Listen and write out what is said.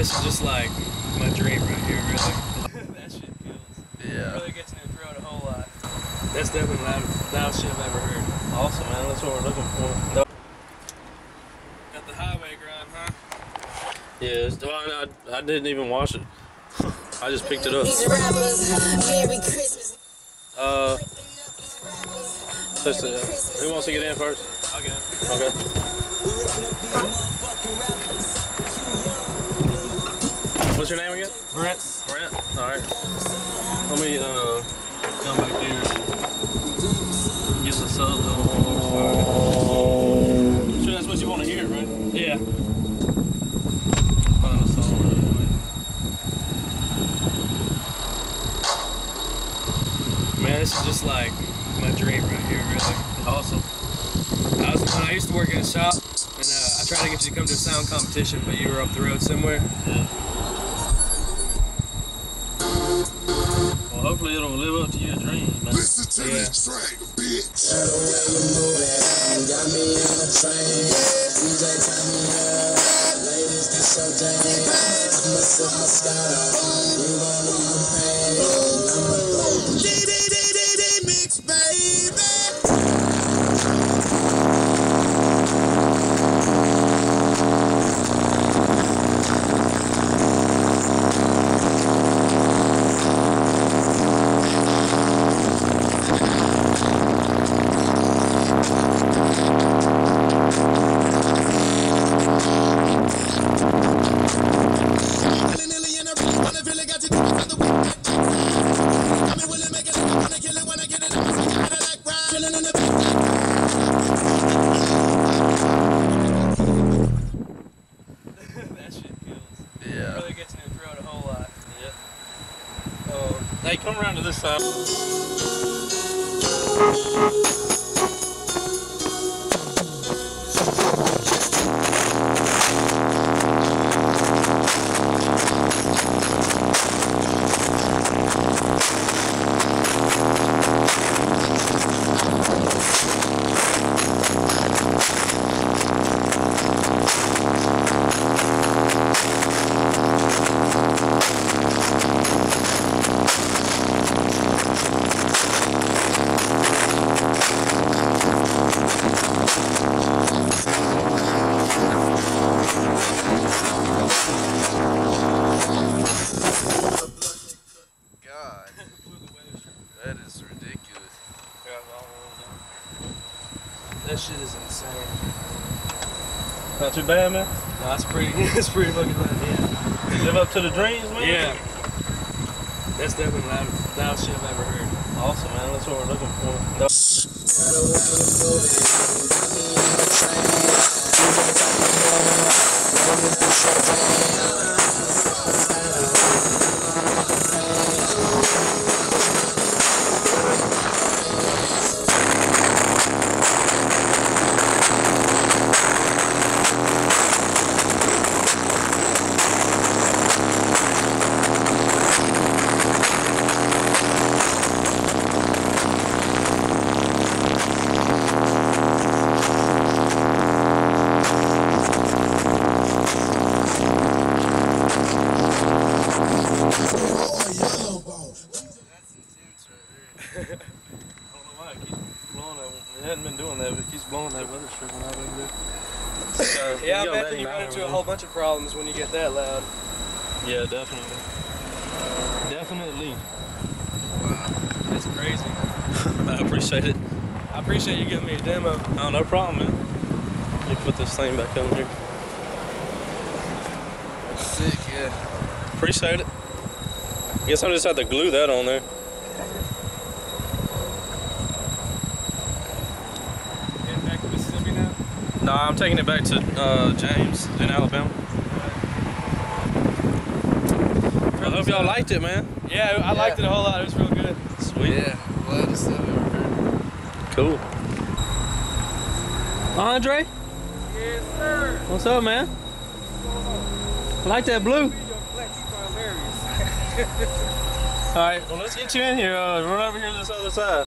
this is just like my dream right here, really. that shit feels. Yeah. Really gets me to throw it a whole lot. That's definitely the loudest, loudest shit I've ever heard. Awesome, man. That's what we're looking for. Got the highway grind, huh? Yeah, it's, well, I, I didn't even wash it. I just picked it up. These rappers, Merry Christmas. Uh, let's see. Who wants to get in first? I'll get it. Okay. What's your name again? Brent. Brent. All right. Let me uh come back here and get the subs on. Sure, that's what you want to hear, right? Yeah. Find a song. Man, this is just like my dream right here, really. Awesome. I was when I used to work in a shop, and uh, I tried to get you to come to a sound competition, but you were up the road somewhere. Yeah. Well, hopefully it'll live up to your dreams, man. Listen to Yeah. this track, bitch. Got me on a train. DJ turn me up. Ladies, get your jam. I'ma sip my scotto. You gon' lose the pain. I'ma throw DDDDD mix, baby. Come around to this side. That shit is insane. Not too bad, man. No, that's pretty. It's pretty fucking loud. Yeah. You live up to the dreams, man. Yeah. That's definitely the loudest, loudest shit I've ever heard. Awesome, man. That's what we're looking for. Uh, Yeah, I bet that you now, run into a whole bunch of problems when you get that loud. Yeah, definitely. Definitely. That's crazy. I appreciate it. I appreciate you giving me a demo. Oh, no problem, man. Let me put this thing back on here. Sick, yeah. Appreciate it. Guess I just have to glue that on there. Getting back to Mississippi now. No, I'm taking it back to uh, James in Alabama. I hope y'all liked it, man. Yeah, I liked it a whole lot. It was real good. Sweet. Yeah, loudest I've ever heard. Cool. Andre, Yes, sir. what's up, man? I like that blue. Your flex is hilarious. All right, well, let's get you in here. Uh, run over here to this other side.